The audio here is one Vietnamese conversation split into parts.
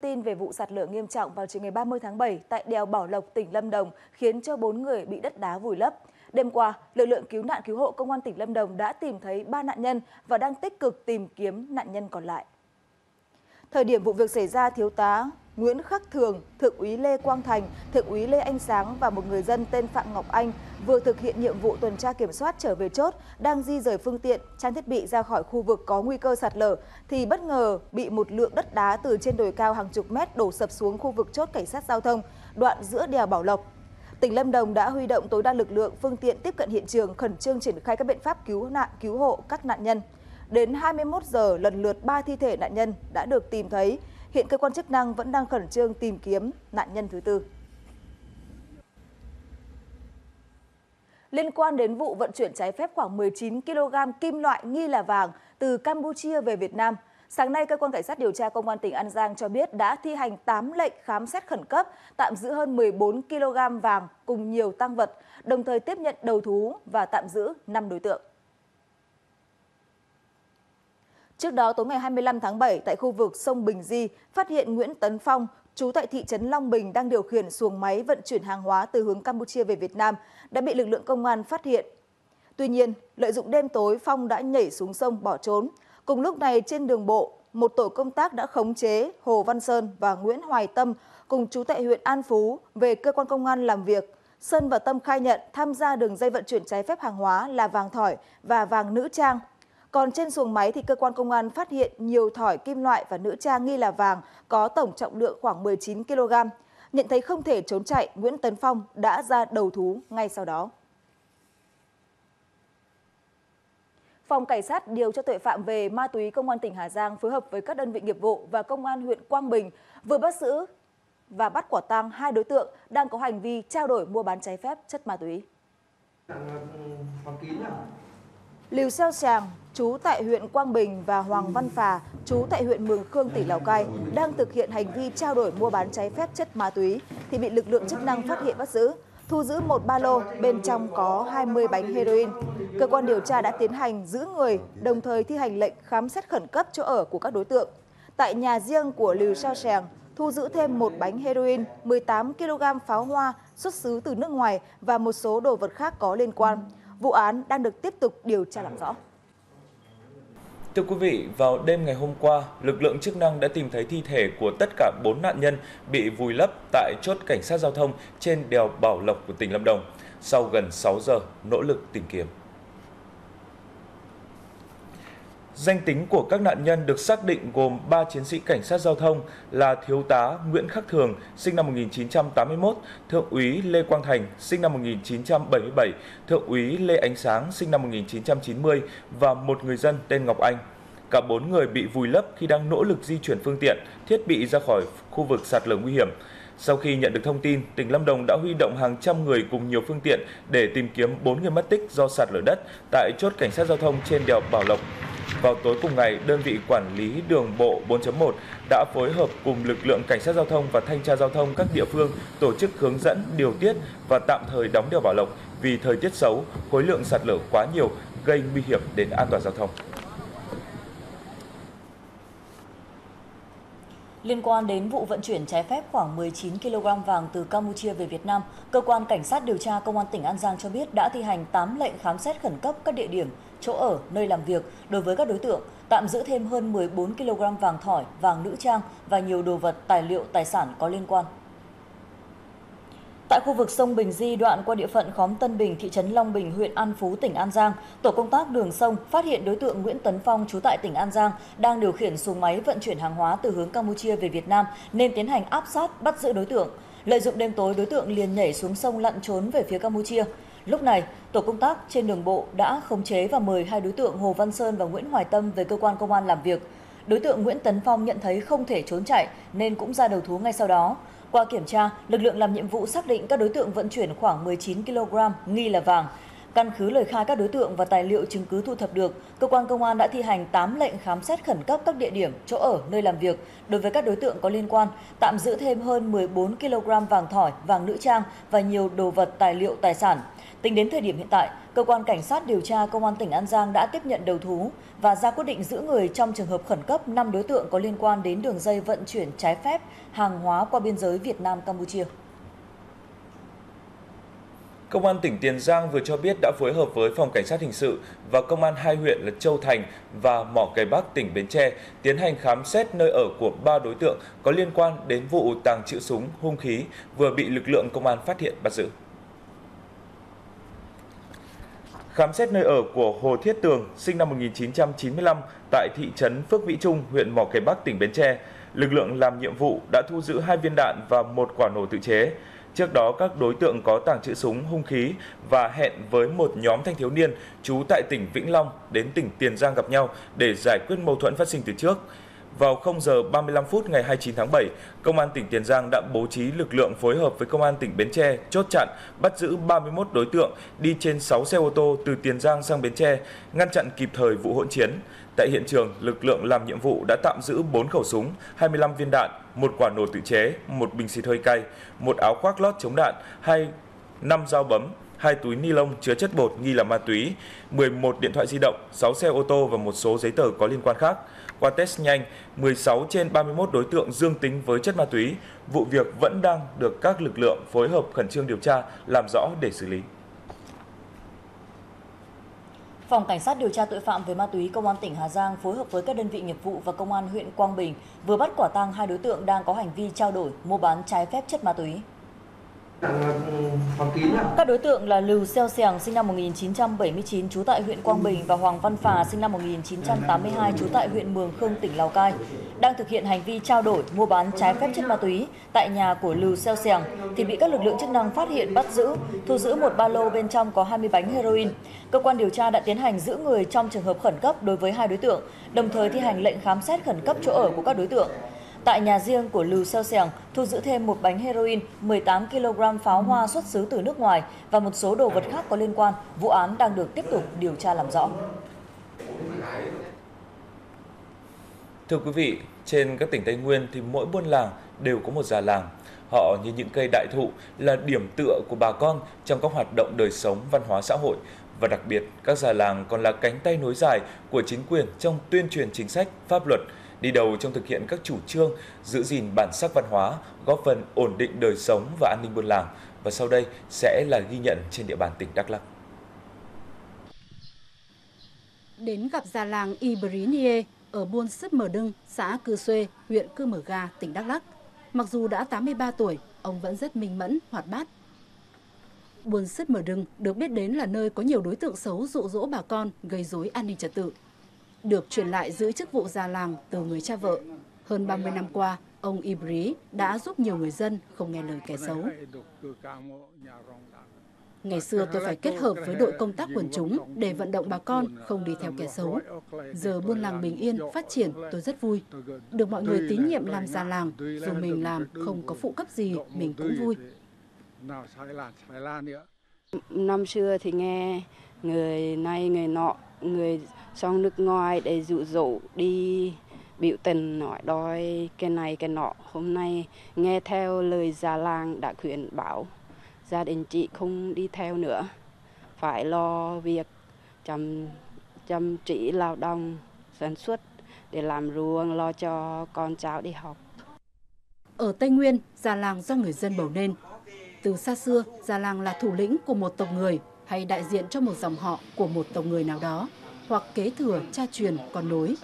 Tin về vụ sạt lở nghiêm trọng vào chiều ngày 30 tháng 7 tại đèo Bảo Lộc, tỉnh Lâm Đồng khiến cho 4 người bị đất đá vùi lấp. Đêm qua, lực lượng cứu nạn cứu hộ công an tỉnh Lâm Đồng đã tìm thấy 3 nạn nhân và đang tích cực tìm kiếm nạn nhân còn lại. Thời điểm vụ việc xảy ra, thiếu tá Nguyễn Khắc Thường, Thượng úy Lê Quang Thành, Thượng úy Lê Anh Sáng và một người dân tên Phạm Ngọc Anh vừa thực hiện nhiệm vụ tuần tra kiểm soát trở về chốt, đang di rời phương tiện, trang thiết bị ra khỏi khu vực có nguy cơ sạt lở thì bất ngờ bị một lượng đất đá từ trên đồi cao hàng chục mét đổ sập xuống khu vực chốt cảnh sát giao thông, đoạn giữa đèo Bảo Lộc. Tỉnh Lâm Đồng đã huy động tối đa lực lượng, phương tiện tiếp cận hiện trường, khẩn trương triển khai các biện pháp cứu nạn, cứu hộ các nạn nhân. Đến 21 giờ, lần lượt 3 thi thể nạn nhân đã được tìm thấy. Hiện cơ quan chức năng vẫn đang khẩn trương tìm kiếm nạn nhân thứ tư. Liên quan đến vụ vận chuyển trái phép khoảng 19 kg kim loại nghi là vàng từ Campuchia về Việt Nam, sáng nay cơ quan cảnh sát điều tra công an tỉnh An Giang cho biết đã thi hành 8 lệnh khám xét khẩn cấp, tạm giữ hơn 14 kg vàng cùng nhiều tăng vật, đồng thời tiếp nhận đầu thú và tạm giữ 5 đối tượng. Trước đó, tối ngày 25 tháng 7, tại khu vực sông Bình Di, phát hiện Nguyễn Tấn Phong, chú tại thị trấn Long Bình đang điều khiển xuồng máy vận chuyển hàng hóa từ hướng Campuchia về Việt Nam, đã bị lực lượng công an phát hiện. Tuy nhiên, lợi dụng đêm tối, Phong đã nhảy xuống sông bỏ trốn. Cùng lúc này, trên đường bộ, một tổ công tác đã khống chế Hồ Văn Sơn và Nguyễn Hoài Tâm cùng chú tại huyện An Phú về cơ quan công an làm việc. Sơn và Tâm khai nhận tham gia đường dây vận chuyển trái phép hàng hóa là vàng thỏi và vàng nữ trang còn trên xuồng máy thì cơ quan công an phát hiện nhiều thỏi kim loại và nữ trang nghi là vàng có tổng trọng lượng khoảng 19 kg. Nhận thấy không thể trốn chạy, Nguyễn Tấn Phong đã ra đầu thú ngay sau đó. Phòng Cảnh sát điều tra tội phạm về ma túy Công an tỉnh Hà Giang phối hợp với các đơn vị nghiệp vụ và Công an huyện Quang Bình vừa bắt giữ và bắt quả tang hai đối tượng đang có hành vi trao đổi mua bán trái phép chất ma túy. Liều Xeo Tràng, chú tại huyện Quang Bình và Hoàng Văn Phà, chú tại huyện Mường Khương, tỉnh Lào Cai, đang thực hiện hành vi trao đổi mua bán trái phép chất ma túy thì bị lực lượng chức năng phát hiện bắt giữ. Thu giữ một ba lô, bên trong có 20 bánh heroin. Cơ quan điều tra đã tiến hành giữ người, đồng thời thi hành lệnh khám xét khẩn cấp chỗ ở của các đối tượng. Tại nhà riêng của Lưu Sao Sàng, thu giữ thêm một bánh heroin, 18 kg pháo hoa xuất xứ từ nước ngoài và một số đồ vật khác có liên quan. Vụ án đang được tiếp tục điều tra làm rõ. Thưa quý vị, vào đêm ngày hôm qua, lực lượng chức năng đã tìm thấy thi thể của tất cả 4 nạn nhân bị vùi lấp tại chốt cảnh sát giao thông trên đèo Bảo Lộc của tỉnh Lâm Đồng sau gần 6 giờ nỗ lực tìm kiếm. Danh tính của các nạn nhân được xác định gồm 3 chiến sĩ cảnh sát giao thông là Thiếu tá Nguyễn Khắc Thường, sinh năm 1981, Thượng úy Lê Quang Thành, sinh năm 1977, Thượng úy Lê Ánh Sáng, sinh năm 1990 và một người dân tên Ngọc Anh. Cả bốn người bị vùi lấp khi đang nỗ lực di chuyển phương tiện, thiết bị ra khỏi khu vực sạt lở nguy hiểm. Sau khi nhận được thông tin, tỉnh Lâm Đồng đã huy động hàng trăm người cùng nhiều phương tiện để tìm kiếm bốn người mất tích do sạt lở đất tại chốt cảnh sát giao thông trên đèo Bảo Lộc. Vào tối cùng ngày, đơn vị quản lý đường bộ 4.1 đã phối hợp cùng lực lượng cảnh sát giao thông và thanh tra giao thông các địa phương tổ chức hướng dẫn, điều tiết và tạm thời đóng đèo Bảo Lộc vì thời tiết xấu, khối lượng sạt lở quá nhiều gây nguy hiểm đến an toàn giao thông. Liên quan đến vụ vận chuyển trái phép khoảng 19 kg vàng từ Campuchia về Việt Nam, cơ quan cảnh sát điều tra công an tỉnh An Giang cho biết đã thi hành 8 lệnh khám xét khẩn cấp các địa điểm, chỗ ở, nơi làm việc đối với các đối tượng, tạm giữ thêm hơn 14 kg vàng thỏi, vàng nữ trang và nhiều đồ vật, tài liệu, tài sản có liên quan. Tại khu vực sông Bình Di đoạn qua địa phận khóm Tân Bình, thị trấn Long Bình, huyện An Phú, tỉnh An Giang, tổ công tác đường sông phát hiện đối tượng Nguyễn Tấn Phong trú tại tỉnh An Giang đang điều khiển xuồng máy vận chuyển hàng hóa từ hướng Campuchia về Việt Nam nên tiến hành áp sát bắt giữ đối tượng. Lợi dụng đêm tối, đối tượng liền nhảy xuống sông lặn trốn về phía Campuchia. Lúc này, tổ công tác trên đường bộ đã khống chế và mời hai đối tượng Hồ Văn Sơn và Nguyễn Hoài Tâm về cơ quan công an làm việc. Đối tượng Nguyễn Tấn Phong nhận thấy không thể trốn chạy nên cũng ra đầu thú ngay sau đó. Qua kiểm tra, lực lượng làm nhiệm vụ xác định các đối tượng vận chuyển khoảng 19 kg nghi là vàng. Căn cứ lời khai các đối tượng và tài liệu chứng cứ thu thập được, cơ quan công an đã thi hành 8 lệnh khám xét khẩn cấp các địa điểm, chỗ ở, nơi làm việc đối với các đối tượng có liên quan, tạm giữ thêm hơn 14 kg vàng thỏi, vàng nữ trang và nhiều đồ vật tài liệu tài sản. Tính đến thời điểm hiện tại, cơ quan cảnh sát điều tra công an tỉnh An Giang đã tiếp nhận đầu thú và ra quyết định giữ người trong trường hợp khẩn cấp 5 đối tượng có liên quan đến đường dây vận chuyển trái phép hàng hóa qua biên giới Việt Nam Campuchia. Công an tỉnh Tiền Giang vừa cho biết đã phối hợp với Phòng Cảnh sát Hình sự và Công an hai huyện là Châu Thành và Mỏ Cày Bắc tỉnh Bến Tre tiến hành khám xét nơi ở của ba đối tượng có liên quan đến vụ tàng trữ súng, hung khí vừa bị lực lượng công an phát hiện bắt giữ. Khám xét nơi ở của Hồ Thiết Tường, sinh năm 1995 tại thị trấn Phước Vĩ Trung, huyện Mỏ cây Bắc, tỉnh Bến Tre, lực lượng làm nhiệm vụ đã thu giữ hai viên đạn và một quả nổ tự chế. Trước đó các đối tượng có tàng trữ súng, hung khí và hẹn với một nhóm thanh thiếu niên trú tại tỉnh Vĩnh Long đến tỉnh Tiền Giang gặp nhau để giải quyết mâu thuẫn phát sinh từ trước. Vào 0 giờ 35 phút ngày 29 tháng 7, Công an tỉnh Tiền Giang đã bố trí lực lượng phối hợp với Công an tỉnh Bến Tre chốt chặn, bắt giữ 31 đối tượng đi trên 6 xe ô tô từ Tiền Giang sang Bến Tre, ngăn chặn kịp thời vụ hỗn chiến. Tại hiện trường, lực lượng làm nhiệm vụ đã tạm giữ 4 khẩu súng, 25 viên đạn, một quả nổ tự chế, một bình xịt hơi cay, một áo khoác lót chống đạn, hai năm dao bấm, hai túi ni lông chứa chất bột nghi là ma túy, 11 điện thoại di động, 6 xe ô tô và một số giấy tờ có liên quan khác. Qua test nhanh, 16 trên 31 đối tượng dương tính với chất ma túy, vụ việc vẫn đang được các lực lượng phối hợp khẩn trương điều tra, làm rõ để xử lý. Phòng Cảnh sát điều tra tội phạm về ma túy Công an tỉnh Hà Giang phối hợp với các đơn vị nghiệp vụ và Công an huyện Quang Bình vừa bắt quả tang hai đối tượng đang có hành vi trao đổi, mua bán trái phép chất ma túy. Các đối tượng là Lưu Xeo Sẻng sinh năm 1979 trú tại huyện Quang Bình và Hoàng Văn Phà sinh năm 1982 trú tại huyện Mường Khương tỉnh Lào Cai đang thực hiện hành vi trao đổi mua bán trái phép chất ma túy tại nhà của Lưu Xeo Sẻng thì bị các lực lượng chức năng phát hiện bắt giữ, thu giữ một ba lô bên trong có 20 bánh heroin. Cơ quan điều tra đã tiến hành giữ người trong trường hợp khẩn cấp đối với hai đối tượng, đồng thời thi hành lệnh khám xét khẩn cấp chỗ ở của các đối tượng. Tại nhà riêng của Lưu xeo Sèng thu giữ thêm một bánh heroin, 18 kg pháo hoa xuất xứ từ nước ngoài và một số đồ vật khác có liên quan. Vụ án đang được tiếp tục điều tra làm rõ. Đi đầu trong thực hiện các chủ trương giữ gìn bản sắc văn hóa, góp phần ổn định đời sống và an ninh buôn làng. Và sau đây sẽ là ghi nhận trên địa bàn tỉnh Đắk Lắk. Đến gặp già làng Ibrinie ở buôn Sứt Mờ Đưng, xã Cư Xuê, huyện Cư Mờ Ga, tỉnh Đắk Lắk. Mặc dù đã 83 tuổi, ông vẫn rất minh mẫn, hoạt bát. Buôn Sứt Mờ Đưng được biết đến là nơi có nhiều đối tượng xấu dụ dỗ bà con gây rối an ninh trật tự được truyền lại giữ chức vụ già làng từ người cha vợ. Hơn 30 năm qua, ông ibrí đã giúp nhiều người dân không nghe lời kẻ xấu. Ngày xưa tôi phải kết hợp với đội công tác quần chúng để vận động bà con không đi theo kẻ xấu. Giờ buôn làng bình yên, phát triển, tôi rất vui. Được mọi người tín nhiệm làm già làng, dù mình làm không có phụ cấp gì, mình cũng vui. Năm xưa thì nghe người này người nọ, người sang nước ngoài để dụ dỗ đi. Biểu tình nói đòi cái này, cái nọ. Hôm nay nghe theo lời già làng đã khuyến bảo, gia đình chị không đi theo nữa. Phải lo việc chăm chăm chỉ lao động, sản xuất để làm ruộng, lo cho con cháu đi học. Ở Tây Nguyên, già làng do người dân bầu nên. Từ xa xưa, già làng là thủ lĩnh của một tộc người hay đại diện cho một dòng họ của một tộc người nào đó hoặc kế thừa cha truyền con nối.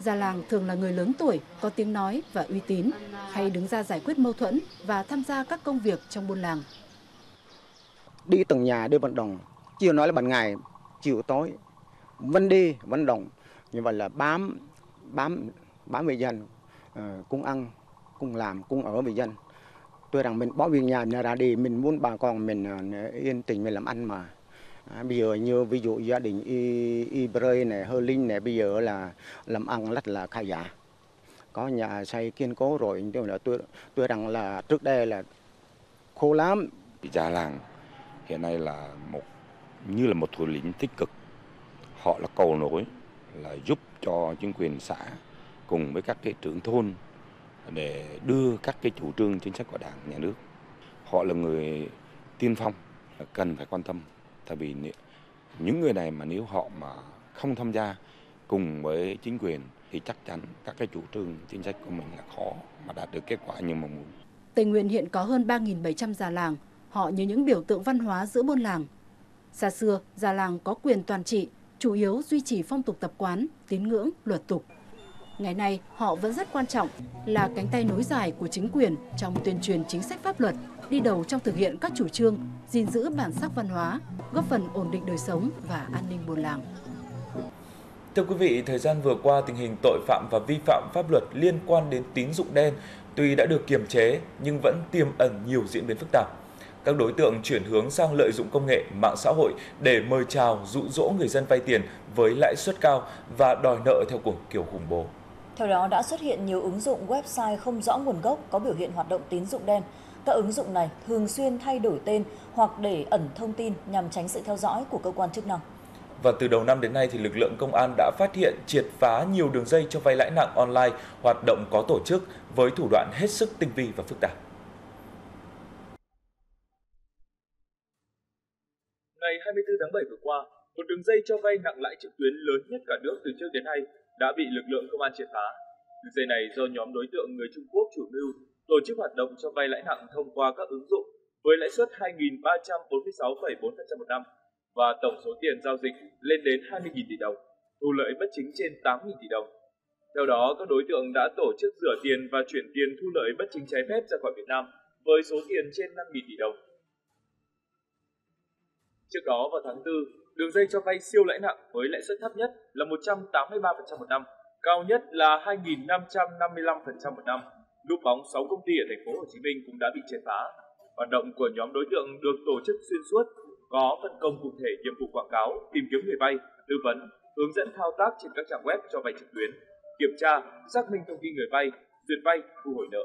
Già làng thường là người lớn tuổi, có tiếng nói và uy tín, hay đứng ra giải quyết mâu thuẫn và tham gia các công việc trong buôn làng. Đi từng nhà đi vận động, chiều nói là ban ngày, chiều tối, vẫn đi vận động, như vậy là bám bám bám về dân, ờ, cùng cũng ăn, cũng làm, cũng ở với dân. Tôi rằng mình bỏ việc nhà nhà ra đi, mình muốn bà con mình ờ, yên tình mình làm ăn mà. À, bây giờ như ví dụ gia đình y, y Bray này, Hơ Linh này bây giờ là làm ăn rất là khai giả. Có nhà xây kiên cố rồi, nhưng mà tôi tôi rằng là trước đây là khô lắm. Già làng hiện nay là một như là một thủ lĩnh tích cực. Họ là cầu nối, là giúp cho chính quyền xã cùng với các cái trưởng thôn để đưa các cái chủ trương chính sách của đảng nhà nước. Họ là người tiên phong cần phải quan tâm tại vì những người này mà nếu họ mà không tham gia cùng với chính quyền thì chắc chắn các cái chủ trương chính sách của mình là khó mà đạt được kết quả như mong muốn. Tây Nguyên hiện có hơn 3.700 già làng, họ như những biểu tượng văn hóa giữa buôn làng. Xa xưa, già làng có quyền toàn trị, chủ yếu duy trì phong tục tập quán, tín ngưỡng, luật tục. Ngày nay, họ vẫn rất quan trọng, là cánh tay nối dài của chính quyền trong tuyên truyền chính sách pháp luật, đi đầu trong thực hiện các chủ trương, gìn giữ bản sắc văn hóa, góp phần ổn định đời sống và an ninh buôn làng. Thưa quý vị, thời gian vừa qua tình hình tội phạm và vi phạm pháp luật liên quan đến tín dụng đen tuy đã được kiềm chế nhưng vẫn tiềm ẩn nhiều diễn biến phức tạp. Các đối tượng chuyển hướng sang lợi dụng công nghệ, mạng xã hội để mời chào, dụ dỗ người dân vay tiền với lãi suất cao và đòi nợ theo kiểu kiểu khủng bố. Theo đó đã xuất hiện nhiều ứng dụng website không rõ nguồn gốc có biểu hiện hoạt động tín dụng đen. Các ứng dụng này thường xuyên thay đổi tên hoặc để ẩn thông tin nhằm tránh sự theo dõi của cơ quan chức năng. Và từ đầu năm đến nay thì lực lượng công an đã phát hiện triệt phá nhiều đường dây cho vay lãi nặng online hoạt động có tổ chức với thủ đoạn hết sức tinh vi và phức tạp. Ngày 24 tháng 7 vừa qua, một đường dây cho vay nặng lãi trực tuyến lớn nhất cả nước từ trước đến nay đã bị lực lượng công an triệt phá. Đường dây này do nhóm đối tượng người Trung Quốc chủ mưu tổ chức hoạt động cho vay lãi nặng thông qua các ứng dụng với lãi suất 2.346,4% một năm và tổng số tiền giao dịch lên đến 20.000 tỷ đồng, thu lợi bất chính trên 8.000 tỷ đồng. Theo đó, các đối tượng đã tổ chức rửa tiền và chuyển tiền thu lợi bất chính trái phép ra khỏi Việt Nam với số tiền trên 5.000 tỷ đồng. Trước đó vào tháng 4, đường dây cho vay siêu lãi nặng với lãi suất thấp nhất là 183% một năm, cao nhất là 2.555% một năm. Núp bóng 6 công ty ở thành phố Hồ Chí Minh cũng đã bị triệt phá. Hoạt động của nhóm đối tượng được tổ chức xuyên suốt có phân công cụ thể nhiệm vụ quảng cáo, tìm kiếm người vay, tư vấn, hướng dẫn thao tác trên các trang web cho vay trực tuyến, kiểm tra, xác minh thông tin người vay, duyệt vay, thu hồi nợ.